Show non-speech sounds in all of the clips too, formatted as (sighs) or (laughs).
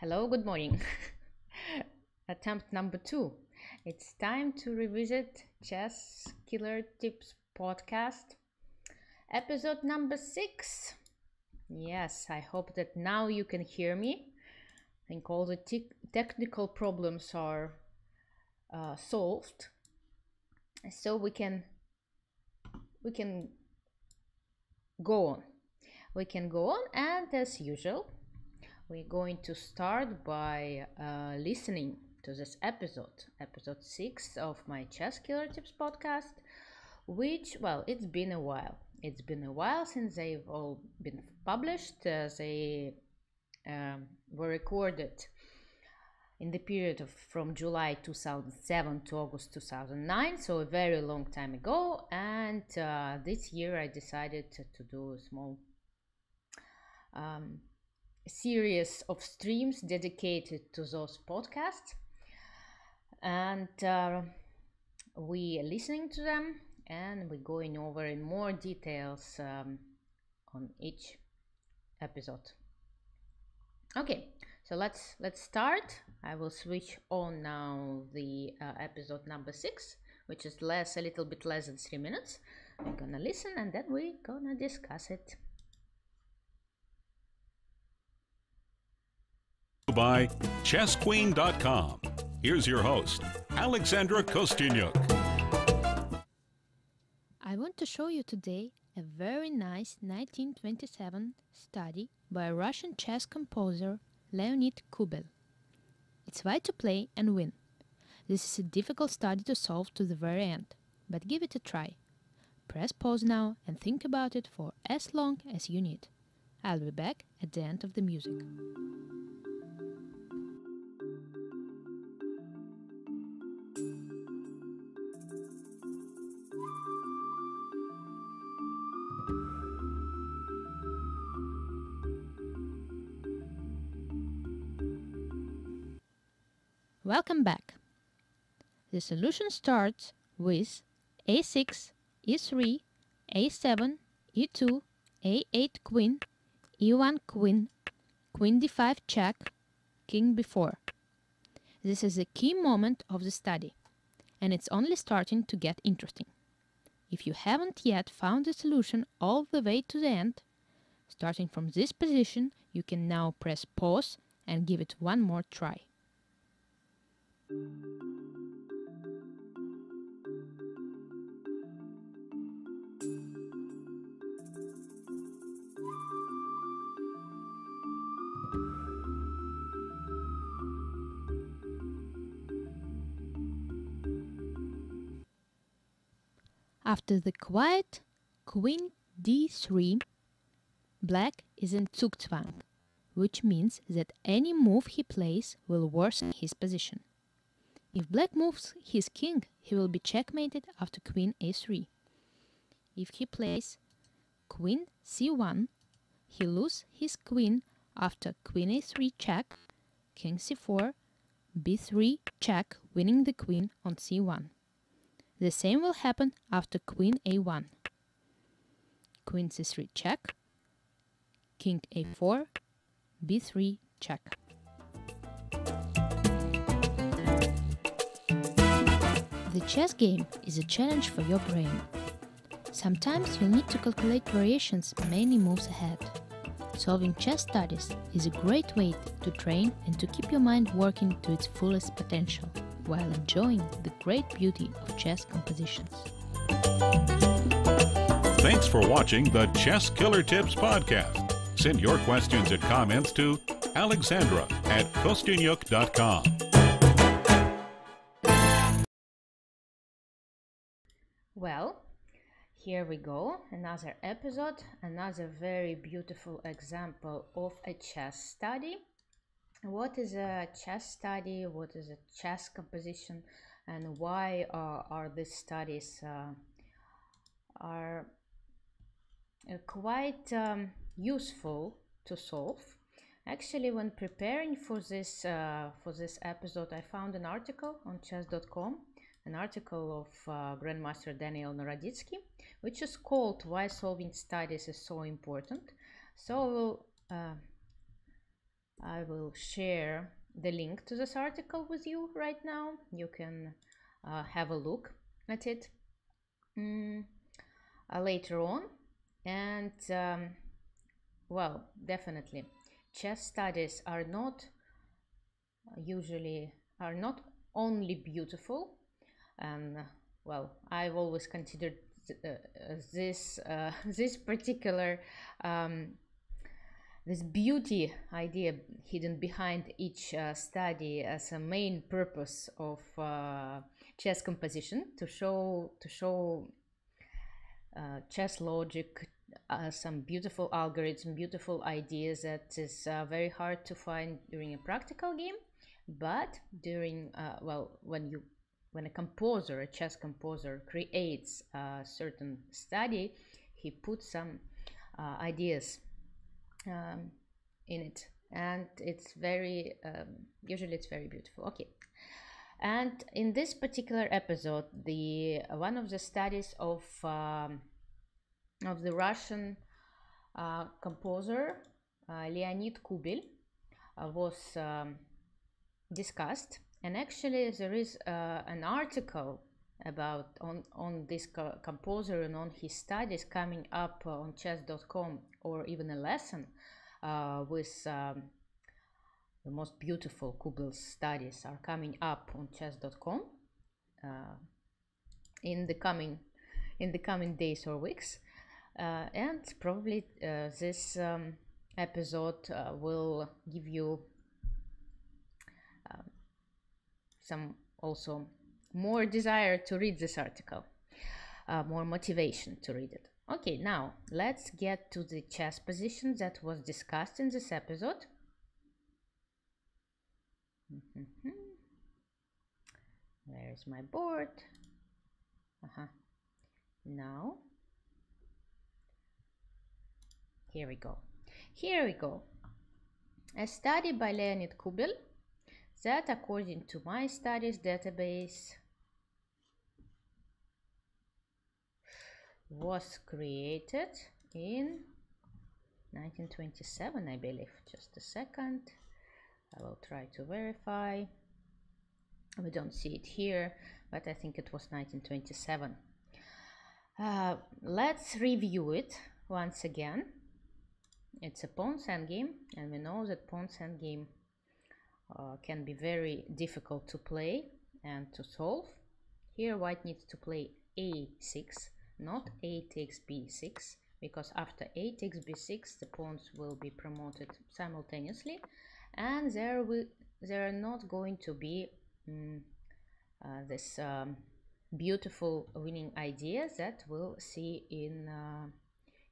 Hello, good morning. (laughs) Attempt number two. It's time to revisit Chess Killer Tips podcast, episode number six. Yes, I hope that now you can hear me. I think all the te- technical problems are uh, solved, so we can we can go on. We can go on, and as usual, we're going to start by uh, listening to this episode, episode 6 of my Chess Killer Tips podcast, which, well, it's been a while. It's been a while since they've all been published. Uh, they um, were recorded in the period of from July 2007 to August 2009, so a very long time ago. And uh, this year I decided to, to do a small um, series of streams dedicated to those podcasts. And uh, we are listening to them and we're going over in more details um, on each episode. Okay, so let's let's start. I will switch on now the uh, episode number six, which is less a little bit less than three minutes. We're gonna listen and then we're gonna discuss it. By chessqueen.com. Here's your host, Alexandra Kosteniuk. I want to show you today a very nice 1927 study by Russian chess composer Leonid Kubbel. It's why to play and win. This is a difficult study to solve to the very end, but give it a try. Press pause now and think about it for as long as you need. I'll be back at the end of the music. Welcome back. The solution starts with a6, e3, a7, e2, a8 queen, e1 queen, queen d5 check, king b4. This is a key moment of the study, and it's only starting to get interesting. If you haven't yet found the solution all the way to the end, starting from this position, you can now press pause and give it one more try. After the quiet queen d3, black is in Zugzwang, which means that any move he plays will worsen his position. If black moves his king, he will be checkmated after queen a3. If he plays queen c1, he loses his queen after queen a3 check, king c4, b3 check, winning the queen on c1. The same will happen after queen a1. Queen c3 check, king a4, b3 check. The chess game is a challenge for your brain. Sometimes you'll need to calculate variations many moves ahead. Solving chess studies is a great way to train and to keep your mind working to its fullest potential while enjoying the great beauty of chess compositions. Thanks for watching the Chess Killer Tips podcast. Send your questions and comments to Alexandra at Kosteniuk.com. here we go, another episode, another very beautiful example of a chess study. What is a chess study? What is a chess composition? And why are, are these studies uh, are uh, quite um, useful to solve? Actually, when preparing for this uh, for this episode, I found an article on chess.com an article of uh, Grandmaster Daniel Naroditsky, which is called Why Solving Studies is So Important. So I will uh, I will share the link to this article with you right now. You can uh, have a look at it mm, uh, later on. And um, well, definitely, chess studies are not usually are not only beautiful and well i've always considered uh, this uh, (laughs) this particular um, this beauty idea hidden behind each uh, study as a main purpose of uh, chess composition to show to show uh, chess logic uh, some beautiful algorithm beautiful ideas that is very hard to find during a practical game. But during uh, well when you when a composer a chess composer creates a certain study he puts some uh, ideas um, in it. And it's very um, usually it's very beautiful. Okay. And in this particular episode the uh, one of the studies of um, of the russian uh, composer uh, leonid Kubbel uh, was um, discussed and actually there is uh, an article about on on this co composer and on his studies coming up on chess.com or even a lesson uh, with um, the most beautiful Kubbel's studies are coming up on chess.com uh, in the coming in the coming days or weeks. Uh, and probably uh, this um, episode uh, will give you some also more desire to read this article, uh, more motivation to read it. Okay, now let's get to the chess position that was discussed in this episode. Where is my board? Uh-huh. Now, here we go. Here we go. A study by Leonid Kubbel that according to my studies database was created in 1927 I believe. Just a second. I will try to verify. We don't see it here but I think it was 1927 uh, let's review it once again. It's a pawn's endgame and we know that pawn's endgame uh, can be very difficult to play and to solve. Here white needs to play a6, not a takes b6, because after a takes b6 the pawns will be promoted simultaneously and there will there are not going to be um, uh, this um, beautiful winning idea that we'll see in uh,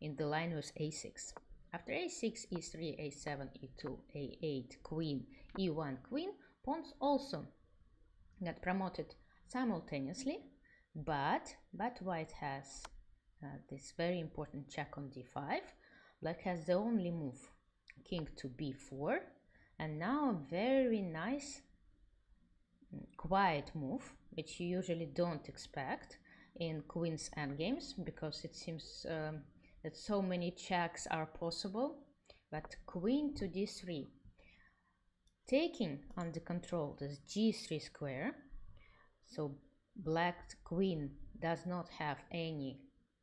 in the line with a6 after a6 e3 a7 e2 a8 queen e1 queen pawns also got promoted simultaneously but but white has uh, this very important check on d5 black has the only move king to b4 and now a very nice mm, quiet move which you usually don't expect in queen's endgames because it seems um, that so many checks are possible but queen to d3 taking under control this g3 square so black queen does not have any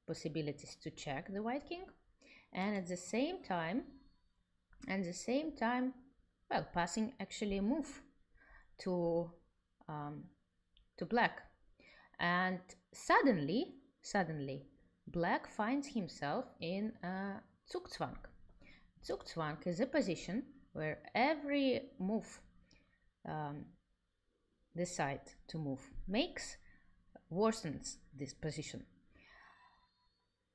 possibilities to check the white king and at the same time at the same time well passing actually a move to um, to black and suddenly suddenly black finds himself in a Zugzwang. Zugzwang is a position where every move um, decide to move makes worsens this position.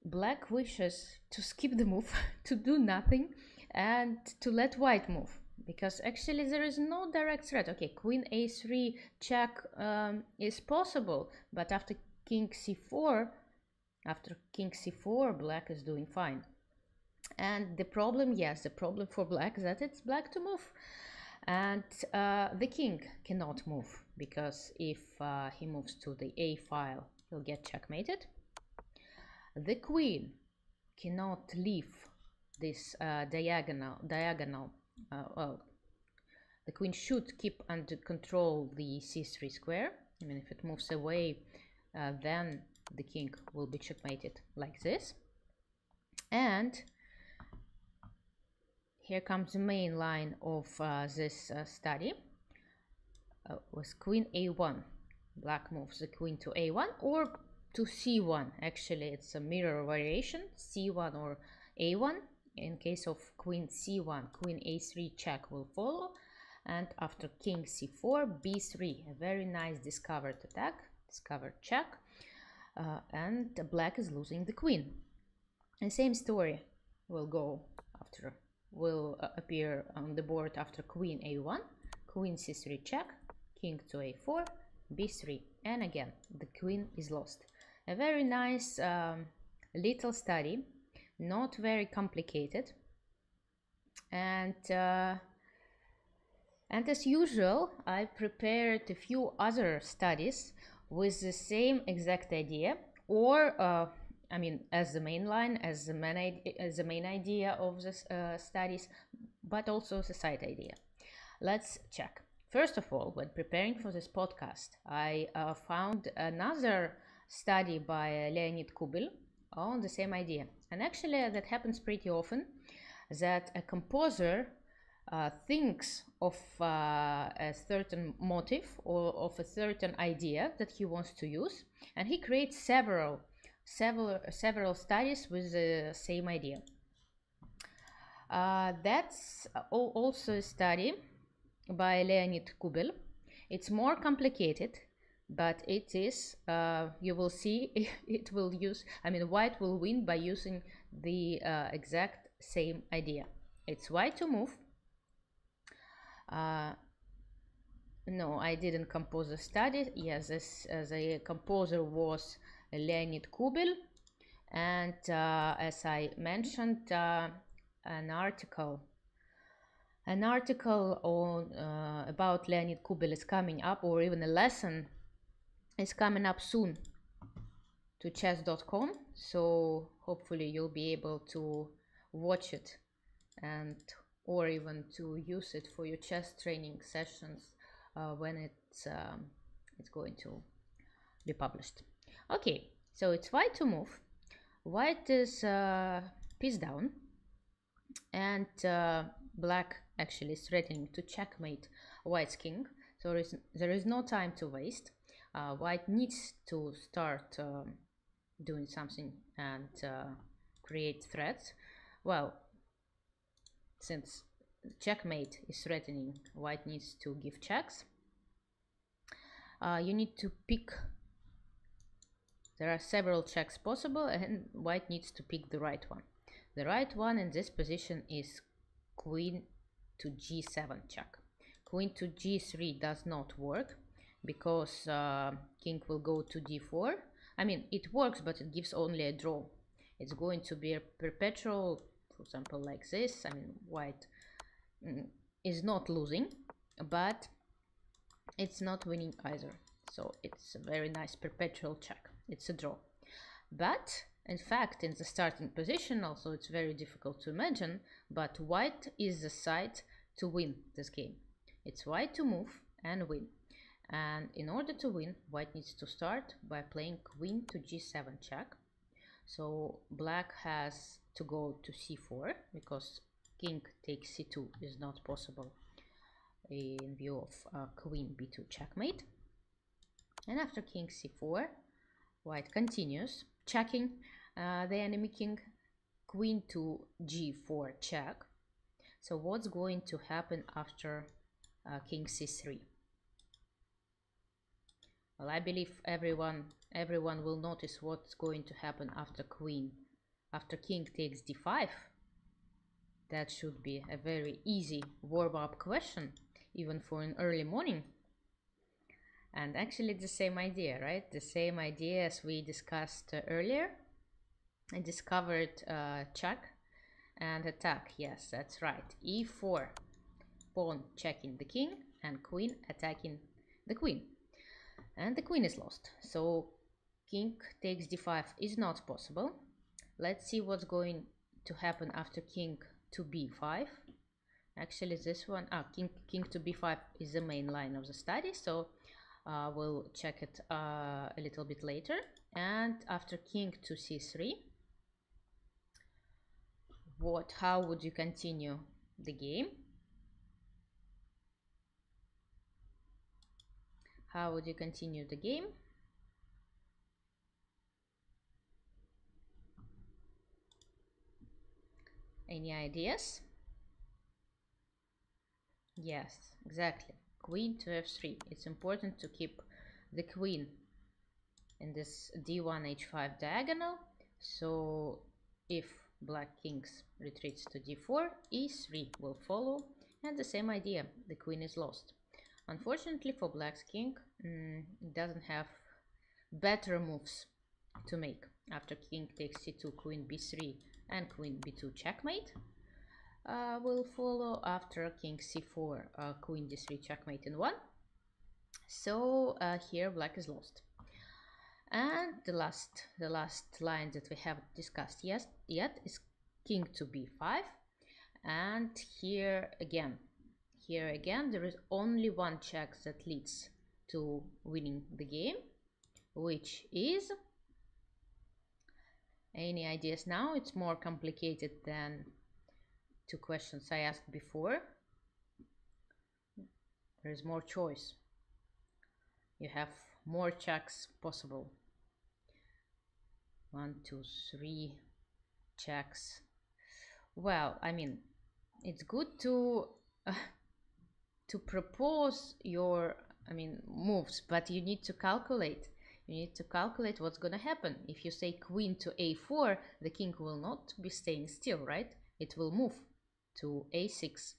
Black wishes to skip the move, (laughs) to do nothing, and to let white move because actually there is no direct threat. Okay, queen a3 check um, is possible, but after king c4, after king c4, black is doing fine. And the problem, yes, the problem for black is that it's black to move. And uh, the king cannot move because if uh, he moves to the a file, he'll get checkmated. The queen cannot leave this uh, diagonal, diagonal, uh, well, the queen should keep under control the c3 square. I mean, if it moves away, uh, then the king will be checkmated like this. And here comes the main line of uh, this uh, study. Uh, was queen a1 black moves the queen to a1 or to c1 actually it's a mirror variation c1 or a1 in case of queen c1 queen a3 check will follow. And after king c4 b3 a very nice discovered attack discovered check. Uh, and black is losing the queen. The same story will go after will uh, appear on the board after queen a1 queen c3 check king to a4 b3 and again the queen is lost. A very nice um, little study not very complicated. And uh, and as usual I prepared a few other studies with the same exact idea or uh, I mean as the main line as the main as the main idea of the uh, studies but also the side idea. Let's check. First of all when preparing for this podcast I uh, found another study by Leonid Kubbel on the same idea. And actually that happens pretty often that a composer uh, thinks of uh, a certain motive or of a certain idea that he wants to use and he creates several several several studies with the same idea. Uh, that's also a study by Leonid Kubbel it's more complicated but it is uh, you will see (laughs) it will use I mean white will win by using the uh, exact same idea. It's white to move. Uh, no I didn't compose a study. Yes as a composer was Leonid Kubbel and uh, as I mentioned uh, an article an article on uh, about Leonid Kubbel is coming up or even a lesson is coming up soon to chess.com so hopefully you'll be able to watch it and or even to use it for your chess training sessions uh, when it's um, it's going to be published okay so it's white to move. White is uh, piece down. And uh, black actually is threatening to checkmate white's king. So there is, there is no time to waste. Uh, white needs to start um, doing something and uh, create threats. Well since checkmate is threatening white needs to give checks. Uh, you need to pick there are several checks possible and white needs to pick the right one. The right one in this position is queen to g7 check. Queen to g3 does not work because uh, king will go to d4 I mean it works but it gives only a draw. It's going to be a perpetual for example like this. I mean white mm, is not losing but it's not winning either. So it's a very nice perpetual check it's a draw. But in fact in the starting position also it's very difficult to imagine but white is the side to win this game. It's white to move and win. And in order to win white needs to start by playing queen to g7 check. So black has to go to c4 because king takes c2 is not possible in view of uh, queen b2 checkmate. And after king c4 white continues checking uh, the enemy king queen to g4 check so what's going to happen after uh, king c3 well, I believe everyone everyone will notice what's going to happen after queen. After king takes d5. That should be a very easy warm-up question, even for an early morning. And actually the same idea, right? The same idea as we discussed uh, earlier. I discovered uh, check and attack. Yes, that's right. e4, pawn checking the king and queen attacking the queen and the queen is lost so king takes d5 is not possible let's see what's going to happen after king to b5 actually this one ah king king to b5 is the main line of the study so uh, we'll check it uh, a little bit later. And after king to c3 what how would you continue the game? How would you continue the game? Any ideas? Yes exactly queen to f3 it's important to keep the queen in this d1 h5 diagonal. So if black kings retreats to d4 e3 will follow. And the same idea the queen is lost. Unfortunately for black's king mm, it doesn't have better moves to make. After king takes c2 queen b3 and queen b2 checkmate uh, will follow after king c4 uh, queen d3 checkmate in one. So uh, here black is lost. And the last the last line that we have discussed yes yet is king to b5 and here again here again there is only one check that leads to winning the game which is any ideas now? It's more complicated than two questions I asked before. There is more choice. You have more checks possible. One two three checks. Well i mean it's good to (laughs) to propose your i mean moves but you need to calculate. You need to calculate what's going to happen. If you say queen to a4 the king will not be staying still right? It will move to a6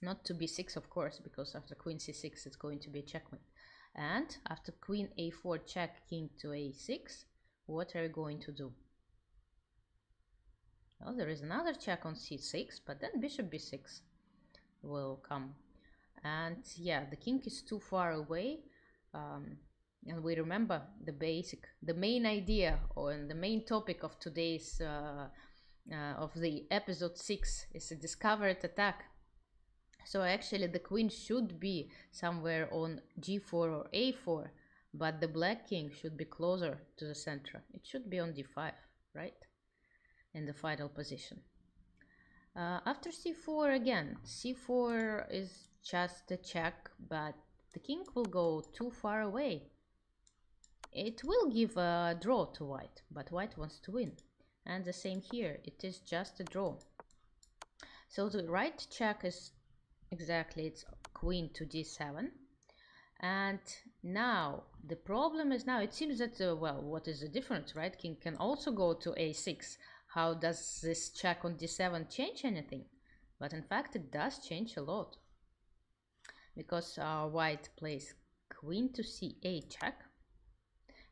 not to b6 of course because after queen c6 it's going to be a checkmate and after queen a4 check king to a6 what are you going to do? Well, there is another check on c6, but then bishop b6 will come. And yeah, the king is too far away. Um, and we remember the basic, the main idea or the main topic of today's, uh, uh, of the episode 6 is a discovered attack. So actually the queen should be somewhere on g4 or a4 but the black king should be closer to the center. It should be on d5, right? In the final position. Uh, after c4 again, c4 is just a check, but the king will go too far away. It will give a draw to white, but white wants to win. And the same here, it is just a draw. So the right check is exactly, it's queen to d7 and now the problem is now it seems that uh, well what is the difference right? King can also go to a6 how does this check on d7 change anything? But in fact it does change a lot. Because uh, white plays queen to c8 check.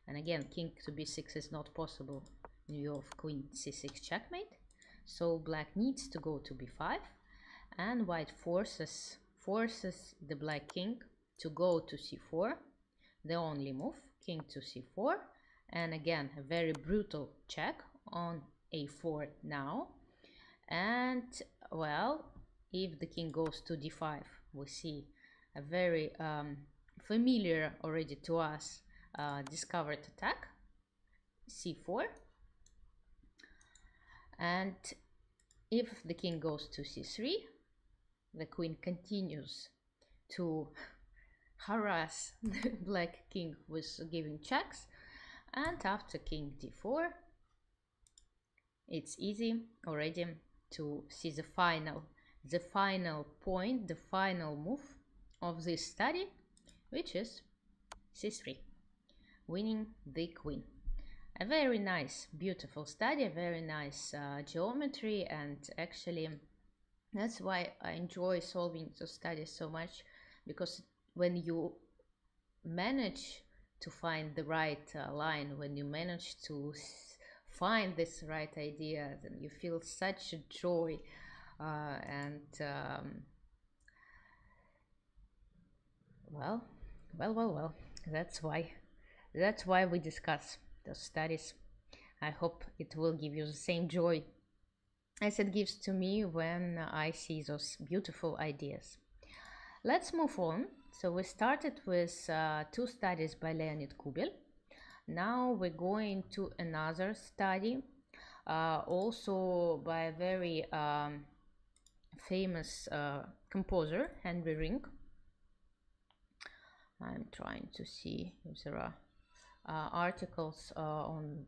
And again king to b6 is not possible of queen c6 checkmate. So black needs to go to b5 and white forces forces the black king to go to c4 the only move king to c4 and again a very brutal check on a4 now. And well if the king goes to d5 we see a very um, familiar already to us uh, discovered attack. C4 and if the king goes to c3 the queen continues to (laughs) harass the (laughs) black king with giving checks. And after king d4 it's easy already to see the final the final point the final move of this study which is c3 winning the queen a very nice beautiful study very nice uh, geometry and actually that's why I enjoy solving the studies so much because when you manage to find the right uh, line, when you manage to find this right idea, then you feel such joy uh, and um, well, well, well, well. That's why that's why we discuss those studies. I hope it will give you the same joy as it gives to me when I see those beautiful ideas. Let's move on. So we started with uh, two studies by Leonid Kubbel. Now we're going to another study, uh, also by a very um, famous uh, composer, Henri Rinck. I'm trying to see if there are articles uh, on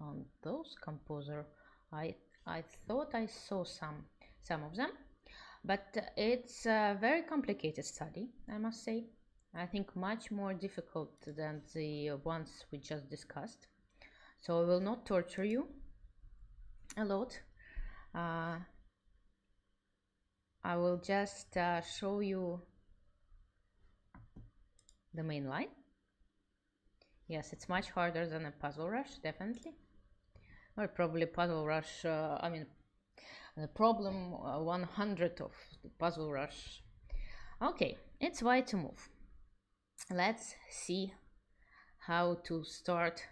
on those composer. I I thought I saw some some of them, but it's a very complicated study, I must say. I think much more difficult than the ones we just discussed. So I will not torture you a lot. Uh, I will just uh, show you the main line. Yes, it's much harder than a puzzle rush, definitely. Or probably puzzle rush, uh, I mean, the problem uh, 100 of the puzzle rush. Okay, it's white to move. Let's see how to start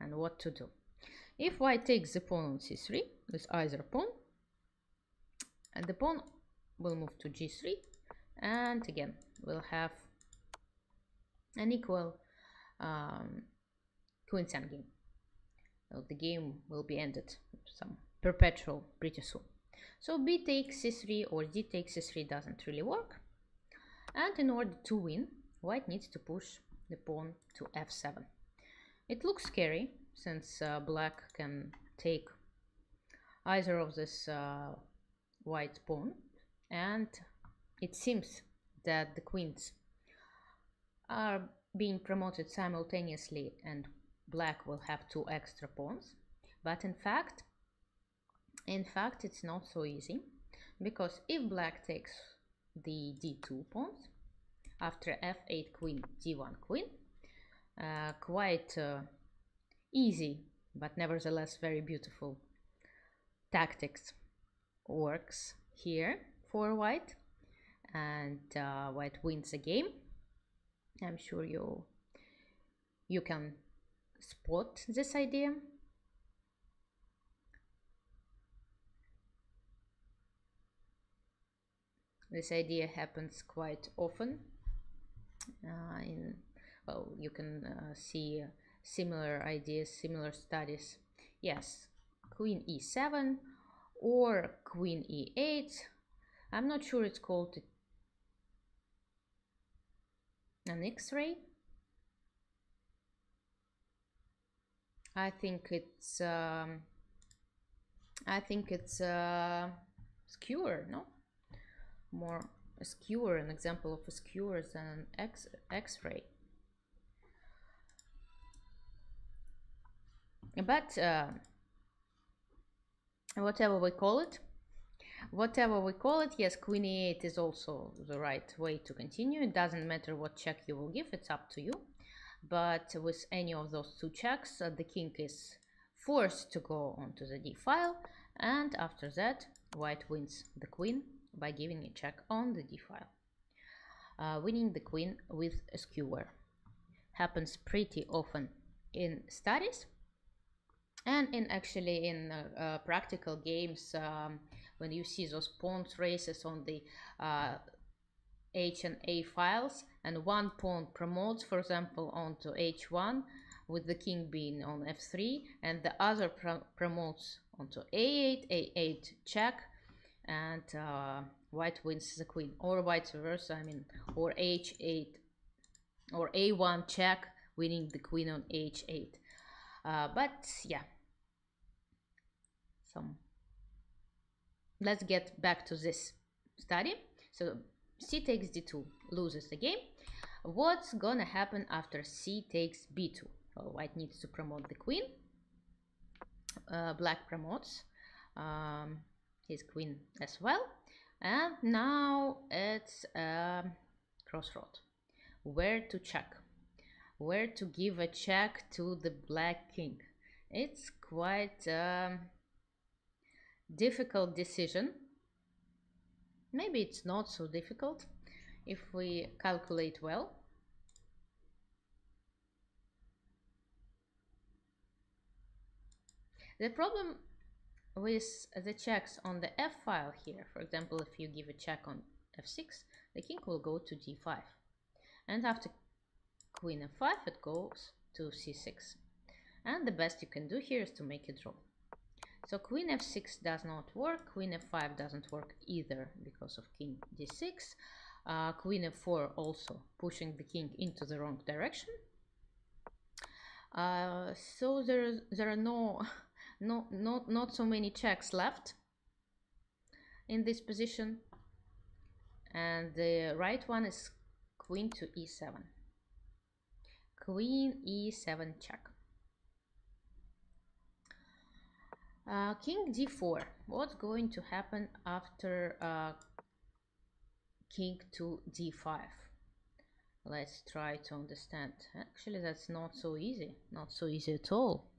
and what to do. If white takes the pawn on c3 with either pawn, and the pawn will move to g3, and again we'll have an equal um, queen endgame. The game will be ended some perpetual pretty soon. So b takes c3 or d takes c3 doesn't really work. And in order to win, white needs to push the pawn to f7. It looks scary since uh, black can take either of this uh, white pawn and it seems that the queens are being promoted simultaneously and black will have two extra pawns. But in fact in fact it's not so easy because if black takes the d2 pawns after f8 queen d1 queen uh, quite uh, easy but nevertheless very beautiful tactics works here for white. And uh, white wins the game I'm sure you you can spot this idea. This idea happens quite often. Uh, in well, you can uh, see similar ideas, similar studies. Yes, Queen E7 or Queen E8. I'm not sure it's called an X-ray. I think it's um, I think it's uh, skewer, no? More a skewer, an example of a skewer than an X X-ray. But uh, whatever we call it, whatever we call it yes queen e8 is also the right way to continue. It doesn't matter what check you will give it's up to you. But with any of those two checks uh, the king is forced to go onto the d file and after that white wins the queen by giving a check on the d file. Uh, winning the queen with a skewer happens pretty often in studies and in actually in uh, uh, practical games um, when you see those pawn traces on the uh, H and A files and one pawn promotes for example onto H1 with the king being on F3 and the other pro promotes onto A8, A8 check and uh, white wins the queen or vice versa I mean or H8 or A1 check winning the queen on H8 uh, but yeah. Some let's get back to this study. So c takes d2, loses the game. What's gonna happen after c takes b2? Well, white needs to promote the queen. Uh, black promotes um, his queen as well. And now it's a crossroad. Where to check? Where to give a check to the black king? It's quite um, difficult decision. Maybe it's not so difficult if we calculate well. The problem with the checks on the f file here, for example, if you give a check on f6, the king will go to d5. And after queen f5, it goes to c6. And the best you can do here is to make a draw. So queen f6 does not work, queen f5 doesn't work either because of king d6. Uh, queen f4 also pushing the king into the wrong direction. Uh, so there, there are no, (laughs) no, not, not so many checks left in this position. And the right one is queen to e7. Queen e7 check. Uh, king d4. What's going to happen after uh, king to d5? Let's try to understand. Actually, that's not so easy. Not so easy at all.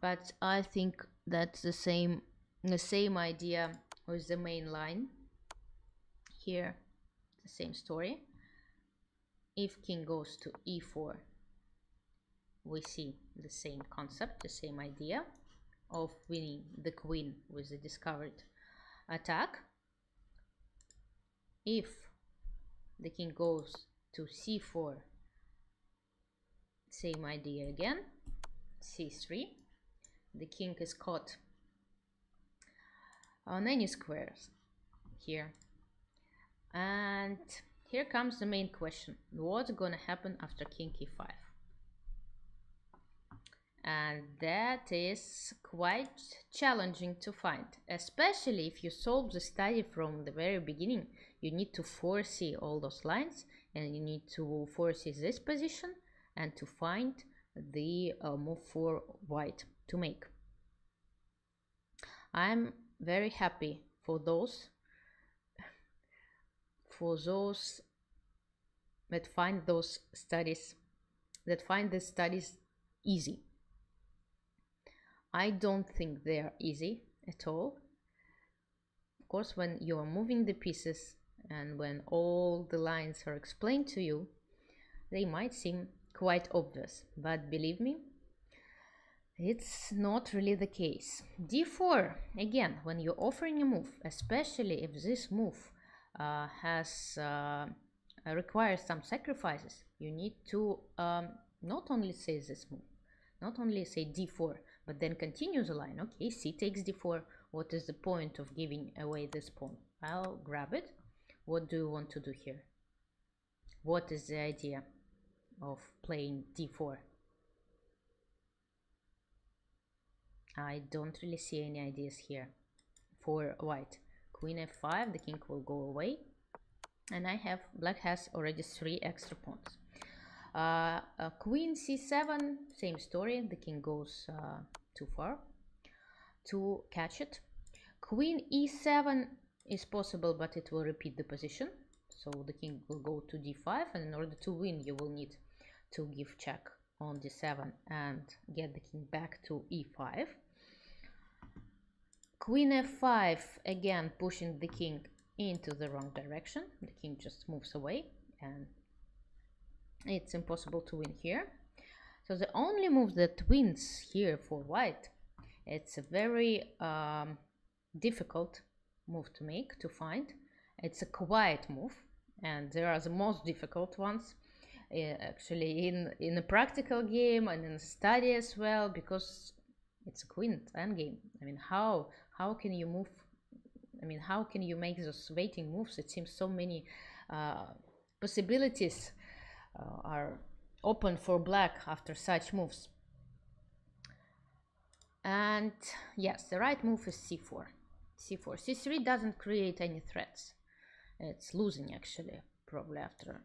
But I think that's the same the same idea with the main line. Here, the same story. If king goes to e4, we see the same concept, the same idea of winning the queen with the discovered attack. If the king goes to c4, same idea again, c3, the king is caught on any squares here. And here comes the main question. What's gonna happen after king e5? And that is quite challenging to find especially if you solve the study from the very beginning. You need to foresee all those lines and you need to foresee this position and to find the uh, move for white to make. I'm very happy for those for those that find those studies that find the studies easy I don't think they are easy at all. Of course, when you are moving the pieces and when all the lines are explained to you, they might seem quite obvious, but believe me, it's not really the case. d4, again, when you're offering a move, especially if this move uh, has uh, requires some sacrifices, you need to um, not only say this move, not only say d4, but then continue the line. Okay, c takes d4. What is the point of giving away this pawn? I'll grab it. What do you want to do here? What is the idea of playing d4? I don't really see any ideas here for white. Queen f5, the king will go away. And I have, black has already three extra pawns. Uh, uh, queen c7, same story. The king goes uh, too far to catch it. Queen e7 is possible, but it will repeat the position. So the king will go to d5, and in order to win, you will need to give check on d7 and get the king back to e5. Queen f5, again pushing the king into the wrong direction. The king just moves away and it's impossible to win here. So the only move that wins here for white, it's a very um, difficult move to make, to find. It's a quiet move and there are the most difficult ones uh, actually in, in a practical game and in study as well because it's a queen endgame. I mean, how, how can you move I mean, how can you make those waiting moves? It seems so many uh, possibilities are open for black after such moves. And yes, the right move is c4. c4. c3 doesn't create any threats. It's losing actually, probably after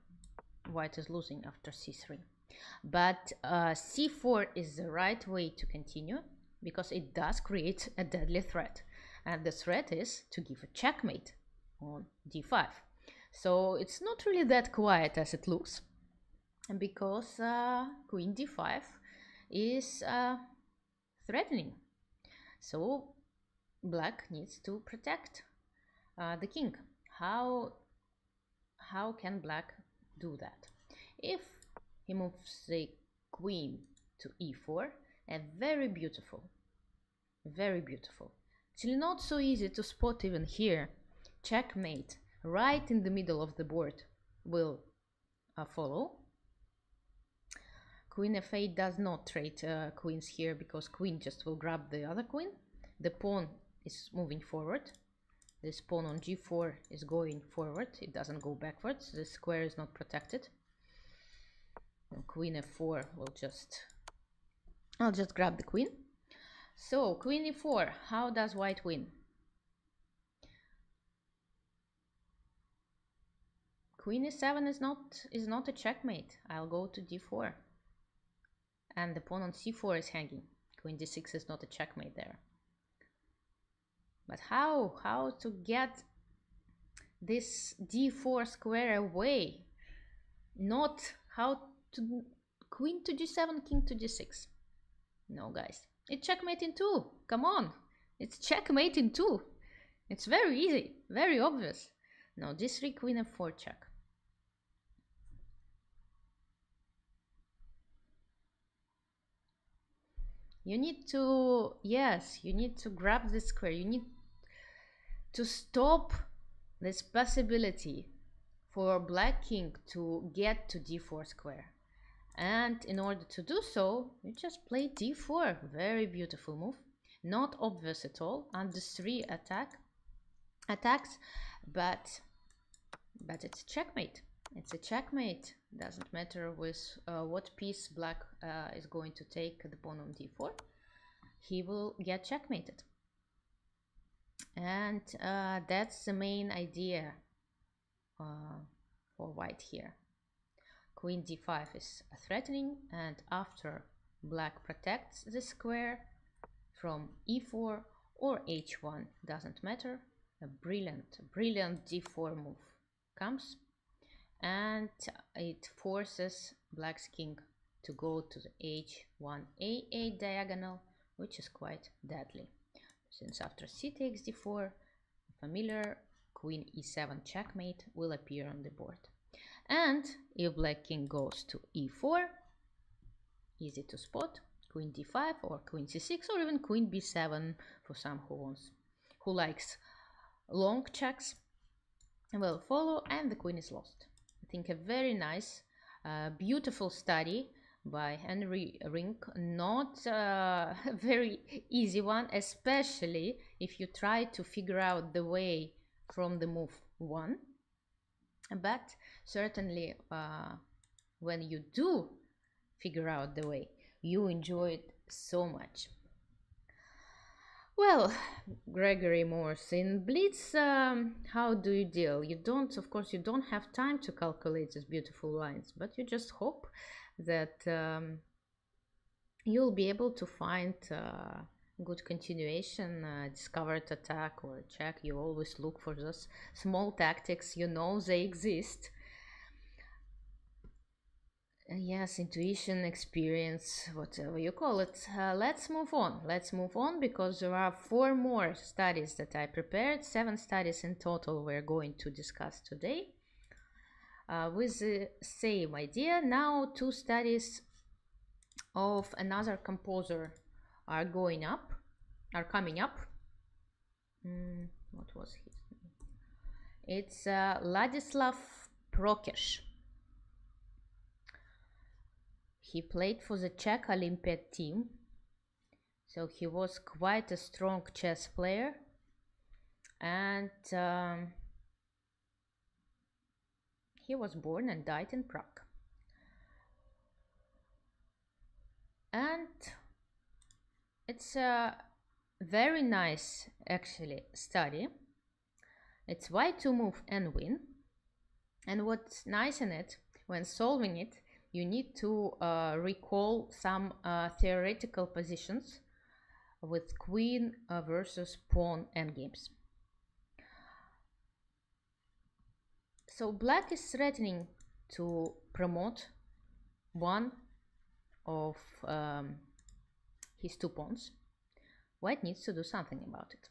white is losing after c3. But uh, c4 is the right way to continue because it does create a deadly threat. And the threat is to give a checkmate on d5. So it's not really that quiet as it looks because uh, queen d5 is uh, threatening. So black needs to protect uh, the king. How, how can black do that? If he moves the queen to e4, a very beautiful Very beautiful. Actually, not so easy to spot even here. Checkmate, right in the middle of the board, will uh, follow. Queen f8 does not trade uh, queens here because queen just will grab the other queen. The pawn is moving forward. This pawn on g4 is going forward. It doesn't go backwards. The square is not protected. And queen f4 will just... I'll just grab the queen. So, queen e4. How does white win? Queen e7 is not is not a checkmate. I'll go to d4 and the pawn on c4 is hanging. Queen d6 is not a checkmate there. But how? How to get this d4 square away? Not how to queen to g7, king to g6. No, guys. It's checkmate in two. Come on. It's checkmate in two. It's very easy, very obvious. No, d3, queen f4 check. You need to yes you need to grab the square. You need to stop this possibility for black king to get to d4 square. And in order to do so you just play d4 very beautiful move. Not obvious at all. Under three attack attacks but but it's checkmate. It's a checkmate doesn't matter with uh, what piece black uh, is going to take the pawn on d4 he will get checkmated. And uh, that's the main idea uh, for white here. Queen d5 is threatening and after black protects the square from e4 or h1 doesn't matter. A brilliant brilliant d4 move comes and it forces black's king to go to the h1 a8 diagonal which is quite deadly. Since after c takes d4 familiar queen e7 checkmate will appear on the board. And if black king goes to e4 easy to spot queen d5 or queen c6 or even queen b7 for some who wants who likes long checks will follow and the queen is lost think a very nice, uh, beautiful study by Henri Rinck. Not a (laughs) very easy one, especially if you try to figure out the way from the move one. But certainly, uh, when you do figure out the way, you enjoy it so much. Well, (sighs) Gregory Morse, in Blitz, um, how do you deal? You don't, of course, you don't have time to calculate these beautiful lines, but you just hope that um, you'll be able to find uh, good continuation, uh, discovered attack or check. You always look for those small tactics, you know they exist yes intuition experience whatever you call it. Uh, let's move on. Let's move on because there are four more studies that i prepared. Seven studies in total we're going to discuss today uh, with the same idea. Now two studies of another composer are going up are coming up. Mm, what was his name? It's uh, ladislav prokeš he played for the Czech Olympiad team, so he was quite a strong chess player. And um, he was born and died in Prague. And it's a very nice, actually, study. It's white to move and win. And what's nice in it, when solving it, you need to uh, recall some uh, theoretical positions with queen uh, versus pawn endgames. So black is threatening to promote one of um, his two pawns. White needs to do something about it.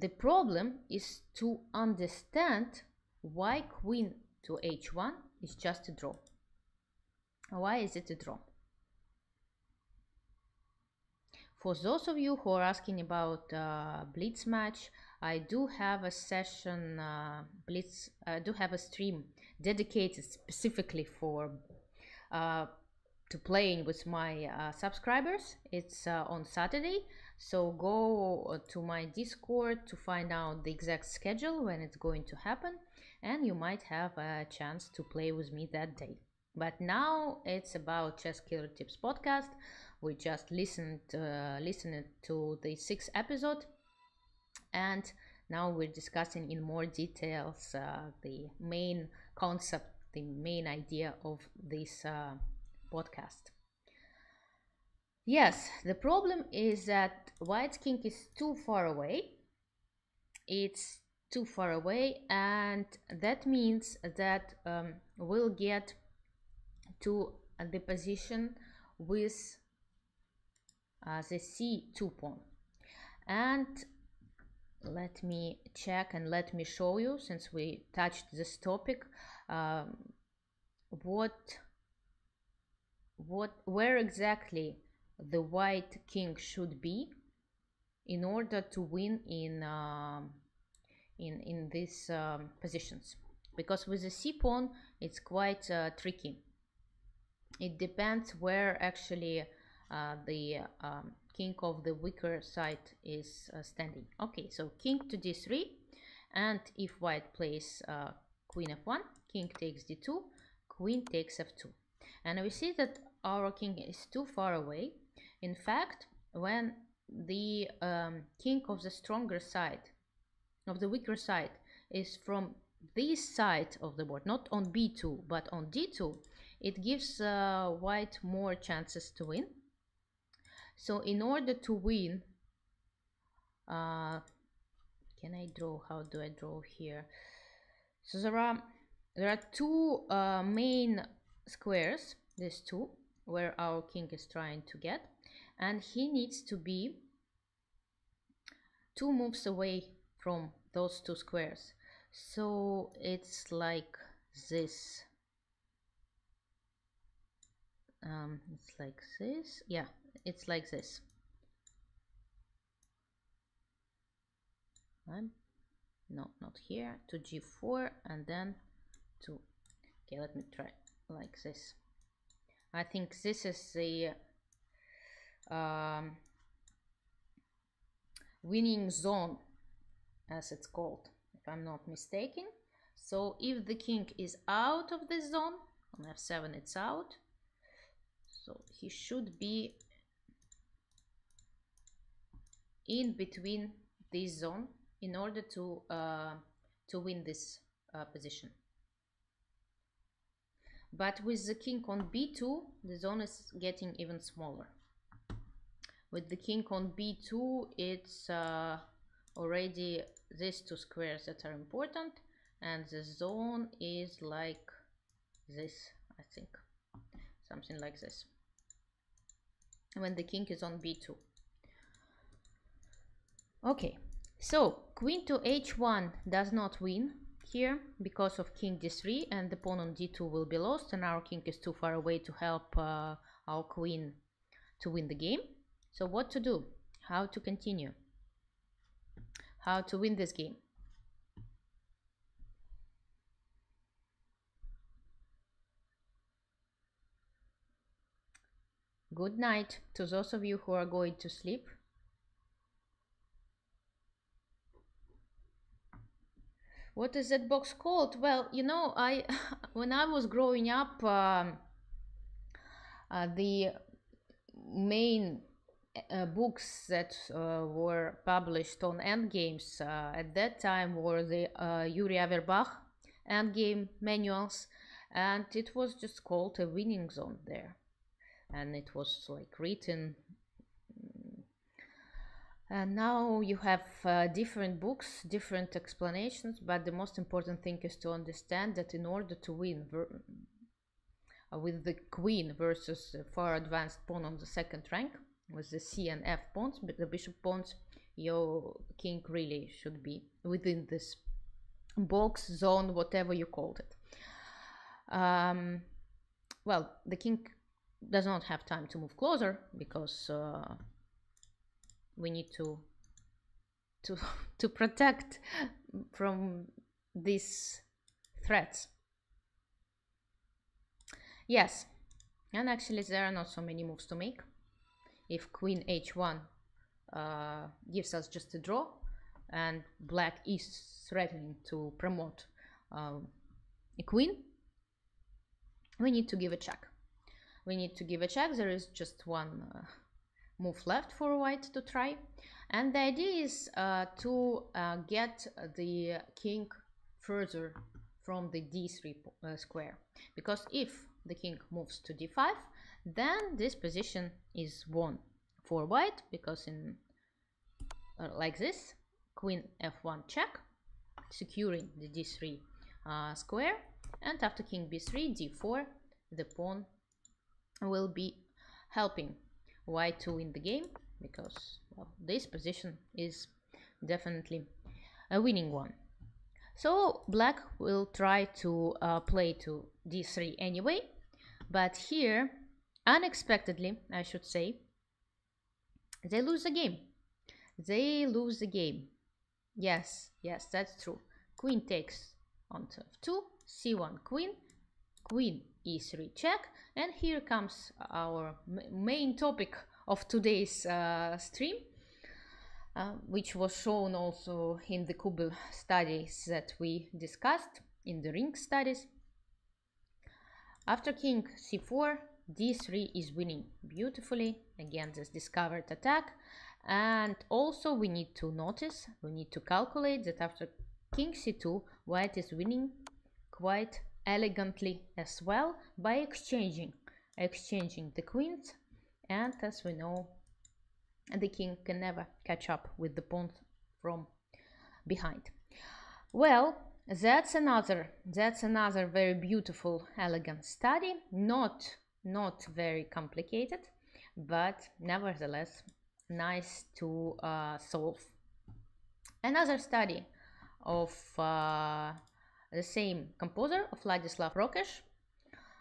The problem is to understand why queen to h1 is just a draw. Why is it a draw? for those of you who are asking about uh, Blitz match, I do have a session, uh, Blitz, I do have a stream dedicated specifically for uh, to playing with my uh, subscribers. It's uh, on Saturday, so go uh, to my Discord to find out the exact schedule when it's going to happen, and you might have a chance to play with me that day. But now it's about Chess Killer Tips podcast. We just listened uh, listened to the sixth episode, and now we're discussing in more details uh, the main concept, the main idea of this uh, podcast. Yes, the problem is that White King is too far away. It's too far away, and that means that um, we'll get to the position with uh, the c2 pawn. And let me check and let me show you, since we touched this topic, um, what what where exactly the white king should be in order to win in um, in in these um, positions because with the c pawn it's quite uh, tricky it depends where actually uh, the um, king of the weaker side is uh, standing okay so king to d3 and if white plays uh, queen f1 king takes d2 queen takes f2 and we see that our king is too far away. In fact, when the um, king of the stronger side, of the weaker side, is from this side of the board, not on b2, but on d2, it gives uh, white more chances to win. So in order to win, uh, can I draw? How do I draw here? So there are there are two uh, main squares, these two, where our king is trying to get and he needs to be two moves away from those two squares so it's like this um, it's like this. Yeah it's like this. Um, no not here. To g4 and then to okay let me try like this. I think this is the um, winning zone as it's called if I'm not mistaken. So if the king is out of this zone on f7 it's out so he should be in between this zone in order to uh, to win this uh, position but with the king on b2, the zone is getting even smaller. With the king on b2, it's uh, already these two squares that are important. And the zone is like this, I think. Something like this. When the king is on b2. Okay, so queen to h1 does not win here because of king d3 and the pawn on d2 will be lost and our king is too far away to help uh, our queen to win the game. So what to do? How to continue? How to win this game? Good night to those of you who are going to sleep. what is that box called well you know i (laughs) when i was growing up um, uh, the main uh, books that uh, were published on endgames uh, at that time were the uh, Yuri Averbakh endgame manuals and it was just called a winning zone there and it was like written and now you have uh, different books, different explanations, but the most important thing is to understand that in order to win uh, with the queen versus far advanced pawn on the second rank, with the c and f pawns, but the bishop pawns, your king really should be within this box, zone, whatever you called it. Um, well, the king does not have time to move closer because uh, we need to to (laughs) to protect from these threats. Yes, and actually there are not so many moves to make. If queen h1 uh, gives us just a draw, and black is threatening to promote um, a queen, we need to give a check. We need to give a check. There is just one uh, move left for white to try. And the idea is uh, to uh, get the king further from the d3 uh, square. Because if the king moves to d5, then this position is won for white because in uh, like this, queen f1 check, securing the d3 uh, square, and after king b3, d4, the pawn will be helping white to win the game because well, this position is definitely a winning one. So black will try to uh, play to d3 anyway, but here, unexpectedly, I should say, they lose the game. They lose the game. Yes, yes, that's true. Queen takes on to f2, c1 queen, queen e3 check, and here comes our main topic of today's uh, stream, uh, which was shown also in the Kubbel studies that we discussed in the Rinck studies. After king c4, d3 is winning beautifully against this discovered attack. And also we need to notice, we need to calculate that after king c2, white is winning quite elegantly as well by exchanging exchanging the queens. And as we know the king can never catch up with the pawn from behind. Well that's another that's another very beautiful elegant study. Not not very complicated but nevertheless nice to uh, solve. Another study of uh, the same composer of Vladislav Prokeš.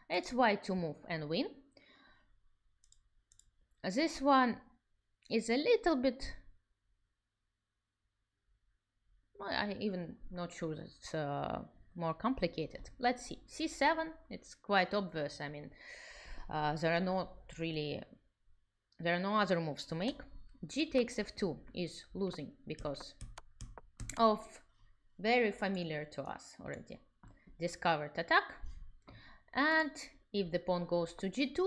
It's white to move and win. This one is a little bit well, I even not sure it's uh, more complicated. Let's see. C7, it's quite obvious. I mean, uh, there are not really, there are no other moves to make. G takes F2 is losing because of very familiar to us already. Discovered attack. And if the pawn goes to g2,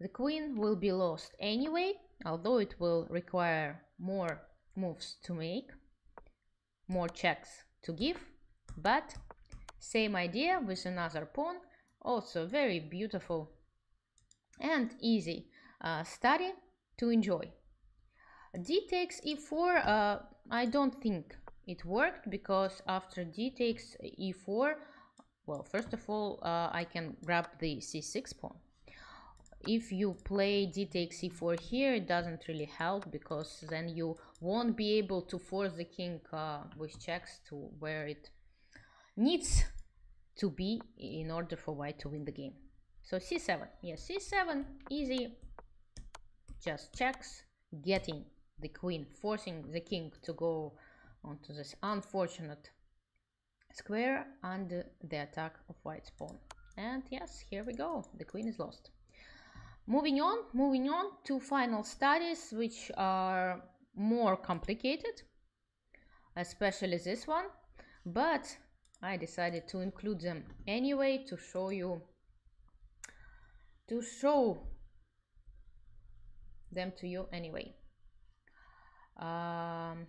the queen will be lost anyway, although it will require more moves to make, more checks to give, but same idea with another pawn, also very beautiful and easy uh, study to enjoy. d takes e4, uh, I don't think it worked because after d takes e4 well first of all uh, I can grab the c6 pawn. If you play d takes e4 here it doesn't really help because then you won't be able to force the king uh, with checks to where it needs to be in order for white to win the game. So c7 yes c7 easy. Just checks getting the queen forcing the king to go onto this unfortunate square under the attack of white's pawn. And yes, here we go, the queen is lost. Moving on, moving on to final studies which are more complicated, especially this one, but I decided to include them anyway to show you, to show them to you anyway. Um,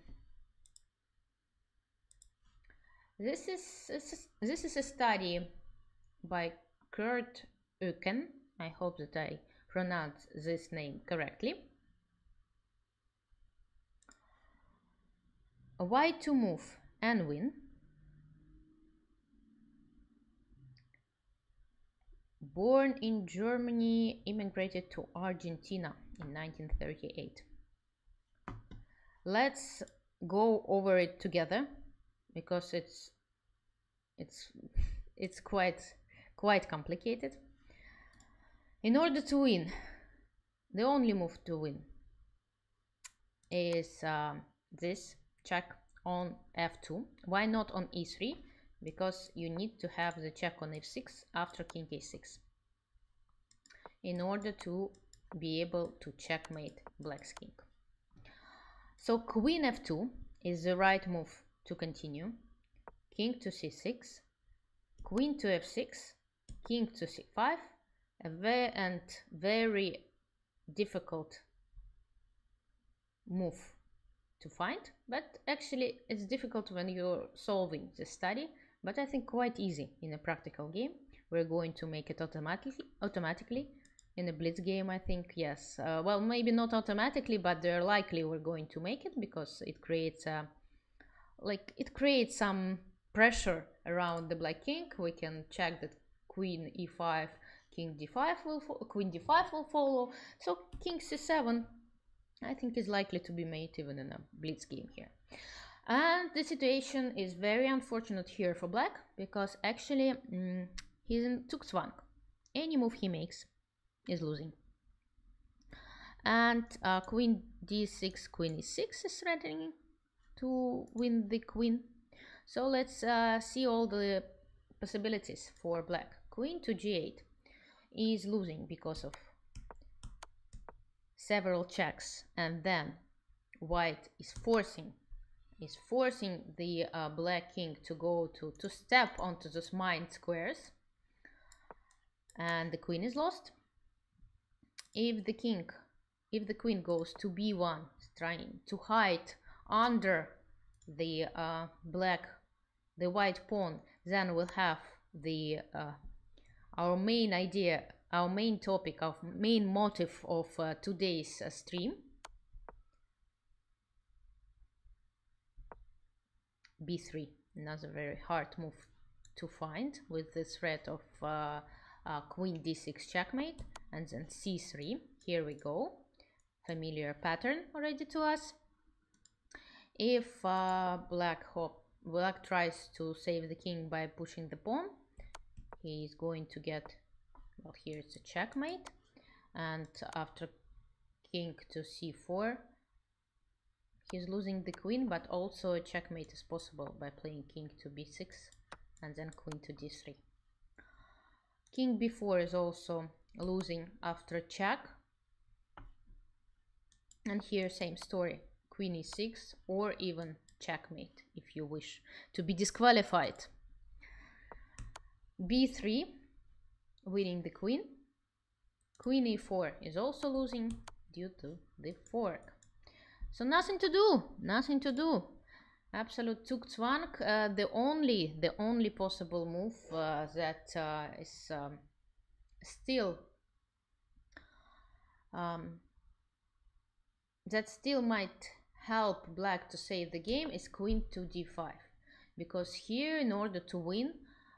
This is, this is a study by Kurt Eucken. I hope that I pronounce this name correctly. Why to move and win? Born in Germany, immigrated to Argentina in 1938. Let's go over it together because it's it's it's quite quite complicated. In order to win the only move to win is um, this check on f2 why not on e3 because you need to have the check on f6 after king a6 in order to be able to checkmate black's king. So queen f2 is the right move to continue. King to c6 queen to f6 king to c5 a very and very difficult move to find but actually it's difficult when you're solving the study but I think quite easy in a practical game. We're going to make it automatically automatically. In a blitz game I think yes. Uh, well maybe not automatically but they're likely we're going to make it because it creates a like it creates some pressure around the black king we can check that queen e5 king d5 will queen d5 will follow so king c7 I think is likely to be made even in a blitz game here. And the situation is very unfortunate here for black because actually mm, he's in Zugzwang. Any move he makes is losing. And uh, queen d6, queen e6 is threatening to win the queen. So let's uh, see all the possibilities for black. Queen to g8 is losing because of several checks and then white is forcing is forcing the uh, black king to go to to step onto those mined squares and the queen is lost if the king if the queen goes to b1 trying to hide under the uh, black the white pawn then we'll have the uh, our main idea our main topic, our main motive of uh, today's uh, stream. b3, another very hard move to find with the threat of uh, uh queen d6 checkmate and then c3. Here we go, familiar pattern already to us. If uh, black hop, black tries to save the king by pushing the pawn, he is going to get well here it's a checkmate. And after king to c4 he's losing the queen but also a checkmate is possible by playing king to b6 and then queen to d3 king b4 is also losing after check. And here same story queen e6 or even checkmate if you wish to be disqualified b3 winning the queen. Queen e4 is also losing due to the fork. So nothing to do, nothing to do. Absolute Zugzwang. Uh, the only, the only possible move uh, that uh, is um, still um, that still might help black to save the game is queen to d5 because here in order to win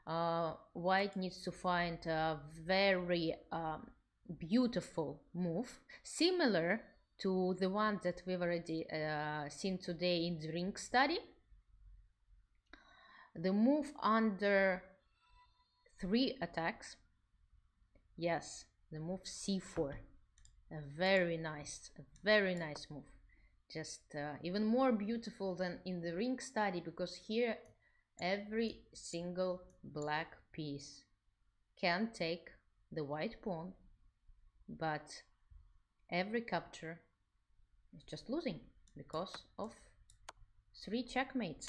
uh, white needs to find a very um, beautiful move similar to the one that we've already uh, seen today in the Rinck study. The move under three attacks. Yes the move c4 a very nice a very nice move just uh, even more beautiful than in the Rinck study because here every single black piece can take the white pawn but every capture is just losing because of three checkmates.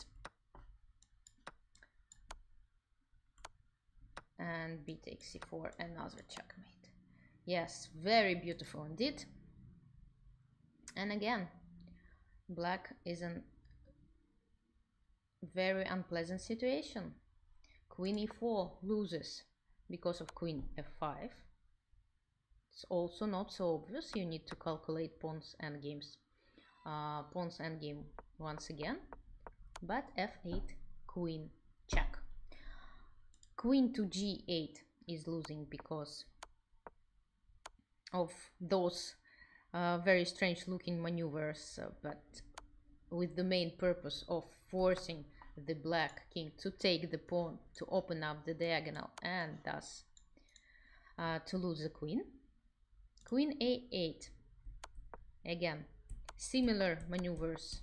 And b takes c4 another checkmate. Yes very beautiful indeed. And again black is an very unpleasant situation. Queen e4 loses because of queen f5. It's also not so obvious. You need to calculate pawns endgames. Uh, pawns endgame once again. But f8, queen check. Queen to g8 is losing because of those very strange looking maneuvers, uh, but with the main purpose of forcing the black king to take the pawn to open up the diagonal and thus uh, to lose the queen. Queen a8. Again, similar maneuvers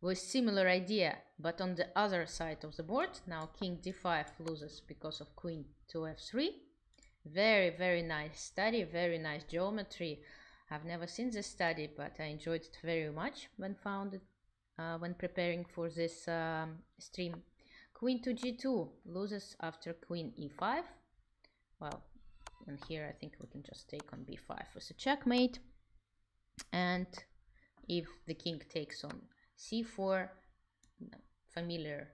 with similar idea but on the other side of the board now king d5 loses because of queen to f3 very very nice study very nice geometry. I've never seen this study but i enjoyed it very much when found uh, when preparing for this um, stream. Queen to g2 loses after queen e5 well and here i think we can just take on b5 with a checkmate. And if the king takes on c4 familiar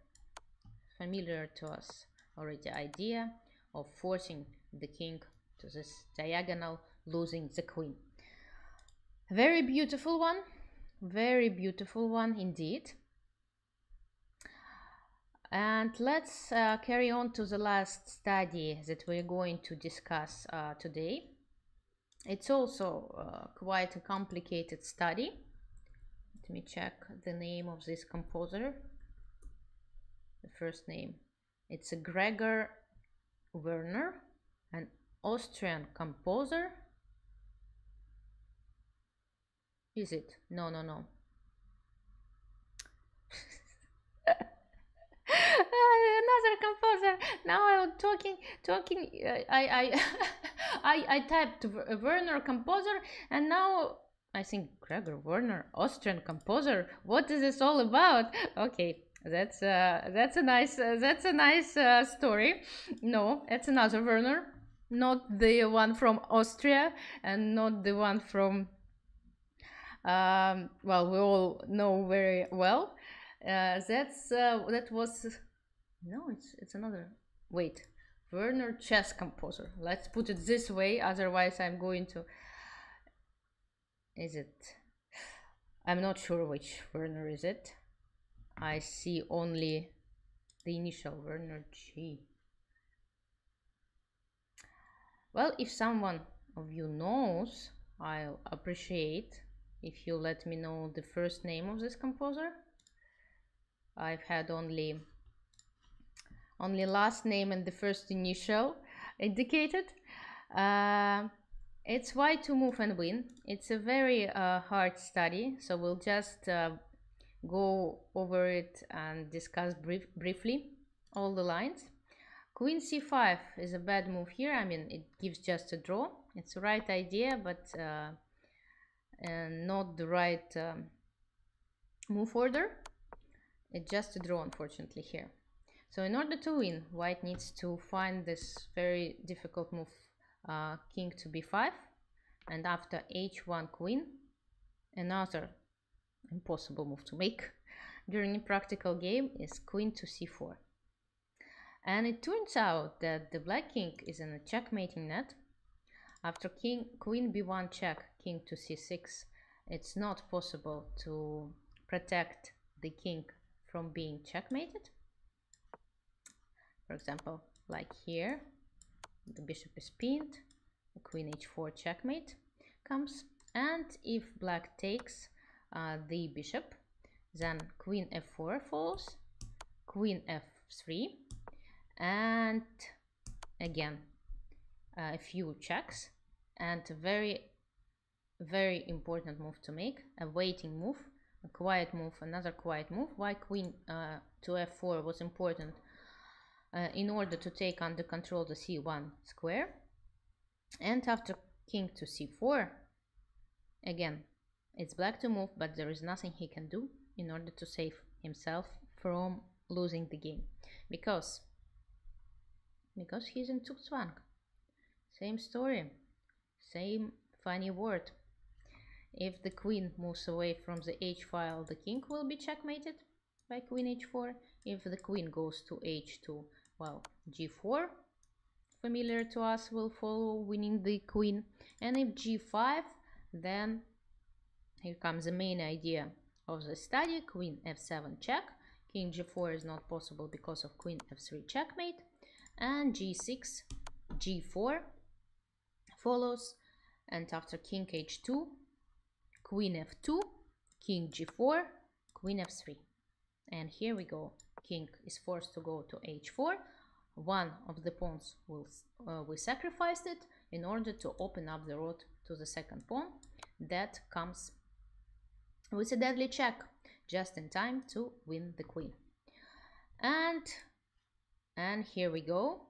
familiar to us already idea of forcing the king to this diagonal losing the queen. Very beautiful one very beautiful one indeed. And let's uh, carry on to the last study that we're going to discuss uh, today. It's also uh, quite a complicated study. Let me check the name of this composer. The first name. It's a Gregor Werner an Austrian composer is it no no no (laughs) another composer now i'm talking talking uh, i i (laughs) I, I typed Werner composer and now I think Gregor Werner, Austrian composer. What is this all about? Okay, that's uh, that's a nice uh, that's a nice uh, story. No, it's another Werner, not the one from Austria and not the one from. Um, well, we all know very well. Uh, that's uh, that was no, it's it's another. Wait, Werner chess composer. Let's put it this way. Otherwise, I'm going to is it I'm not sure which Werner is it I see only the initial Werner G well if someone of you knows I'll appreciate if you let me know the first name of this composer I've had only only last name and the first initial indicated uh, it's why to move and win. It's a very uh, hard study, so we'll just uh, go over it and discuss brief briefly all the lines. Queen c5 is a bad move here. I mean, it gives just a draw. It's the right idea, but uh, not the right um, move order. It's just a draw, unfortunately, here. So in order to win, white needs to find this very difficult move uh, king to b5 and after h1 queen another impossible move to make (laughs) during a practical game is queen to c4 and it turns out that the black king is in a checkmating net. After king queen b1 check king to c6 it's not possible to protect the king from being checkmated. For example like here the bishop is pinned queen h4 checkmate comes and if black takes uh, the bishop then queen f4 falls queen f3 and again a few checks and a very very important move to make a waiting move a quiet move another quiet move. Why queen uh, to f4 was important uh, in order to take under control the c1 square. And after king to c4 again it's black to move but there is nothing he can do in order to save himself from losing the game. Because because he's in Zugzwang same story same funny word. If the queen moves away from the h file the king will be checkmated by queen h4 if the queen goes to h2 well g4 familiar to us will follow winning the queen. And if g5 then here comes the main idea of the study. Queen f7 check. King g4 is not possible because of queen f3 checkmate and g6 g4 follows and after king h2 queen f2 king g4 queen f3 and here we go. King is forced to go to h4 one of the pawns will uh, we sacrificed it in order to open up the road to the second pawn. That comes with a deadly check, just in time to win the queen. And and here we go.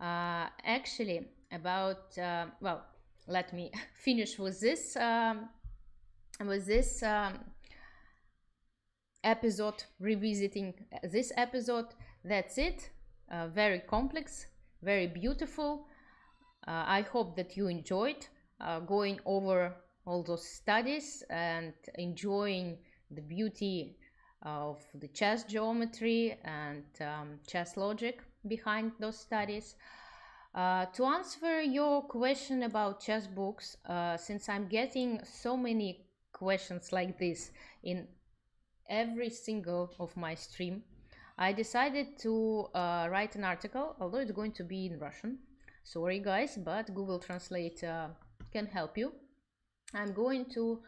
Uh, actually, about uh, well, let me (laughs) finish with this um, with this um, episode revisiting this episode. That's it. Uh, very complex, very beautiful. Uh, I hope that you enjoyed uh, going over all those studies and enjoying the beauty of the chess geometry and um, chess logic behind those studies. Uh, to answer your question about chess books, uh, since I'm getting so many questions like this in every single of my stream, I decided to uh, write an article, although it's going to be in Russian. Sorry guys, but Google Translate uh, can help you. I'm going to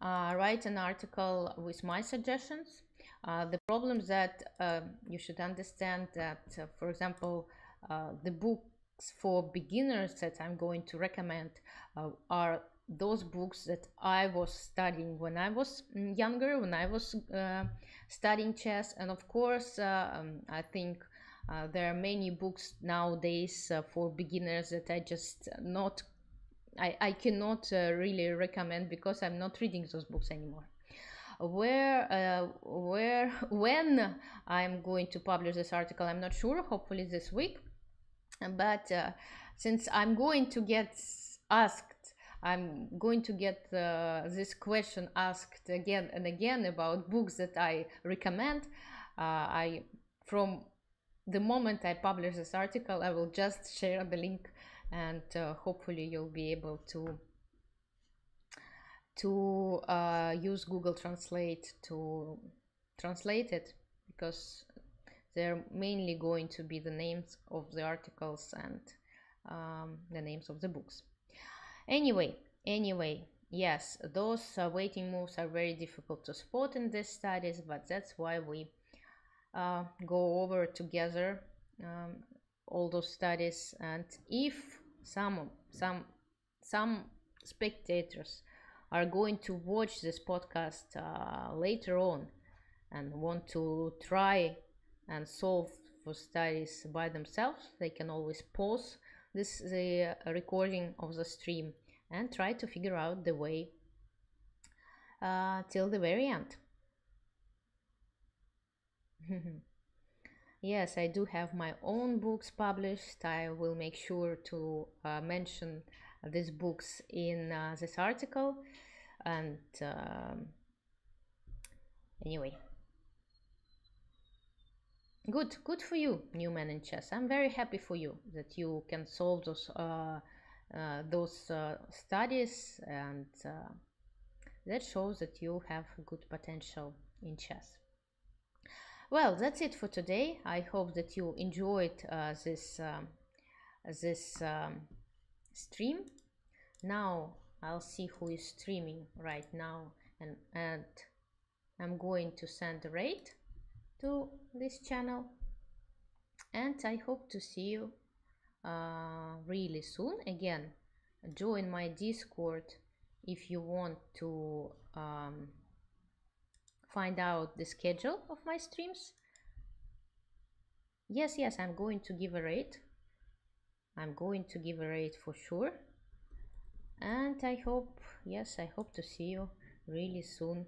uh, write an article with my suggestions. Uh, the problems that uh, you should understand that, uh, for example, uh, the books for beginners that I'm going to recommend uh, are those books that I was studying when I was younger, when I was studying chess. And of course, um, I think there are many books nowadays for beginners that I just not I, I cannot really recommend because I'm not reading those books anymore. Where, uh, where, (laughs) when I'm going to publish this article, I'm not sure. Hopefully this week. But uh, since I'm going to get asked, I'm going to get uh, this question asked again and again about books that I recommend. Uh, I from the moment I publish this article, I will just share the link and uh, hopefully you'll be able to to uh, use Google Translate to translate it because they're mainly going to be the names of the articles and um, the names of the books. Anyway, anyway, yes, those uh, waiting moves are very difficult to spot in these studies, but that's why we uh, go over together um, all those studies. And if some some some spectators are going to watch this podcast uh, later on and want to try and solve for studies by themselves they can always pause this the uh, recording of the stream and try to figure out the way uh, till the very end (laughs) Yes, I do have my own books published. I will make sure to uh, mention these books in uh, this article. And um, anyway, good, good for you, new man in chess. I'm very happy for you that you can solve those uh, uh those uh, studies, and uh, that shows that you have good potential in chess. Well, that's it for today. I hope that you enjoyed uh, this um, this um, stream. Now I'll see who is streaming right now, and and I'm going to send a rate to this channel. And I hope to see you uh, really soon. Again, join my Discord if you want to. Um, find out the schedule of my streams. Yes, yes, I'm going to give a rate. I'm going to give a rate for sure. And I hope, yes, I hope to see you really soon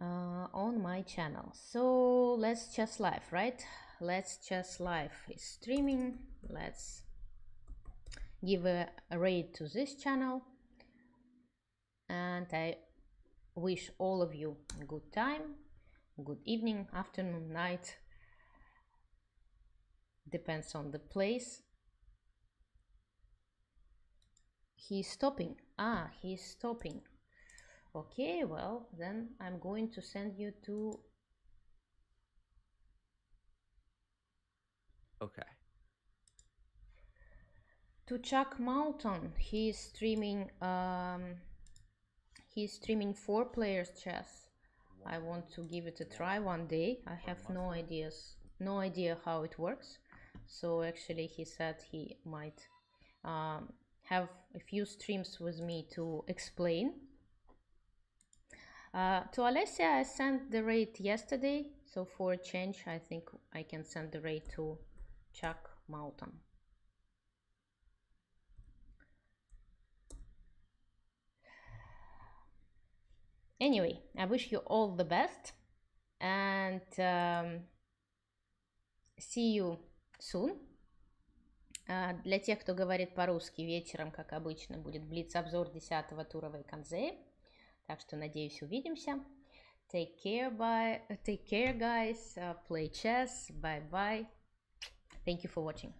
uh, on my channel. So let's just live, right? Let's just live is streaming. Let's give a, a rate to this channel and I wish all of you a good time, good evening, afternoon, night. Depends on the place. He's stopping. Ah, he's stopping. Okay, well, then I'm going to send you to. Okay. To Chuck Mountain. He's streaming. Um, He's streaming four players chess. I want to give it a try one day. I have no ideas, no idea how it works. So actually, he said he might um, have a few streams with me to explain. Uh, to Alessia, I sent the rate yesterday, so for a change, I think I can send the rate to Chuck Moulton. Anyway, I wish you all the best and um, see you soon. Uh, для тех, кто говорит по-русски, вечером, как обычно, будет блиц-обзор 10 тура Вейконзея. Так что, надеюсь, увидимся. Take care, bye. Take care, guys. Uh, play chess. Bye-bye. Thank you for watching.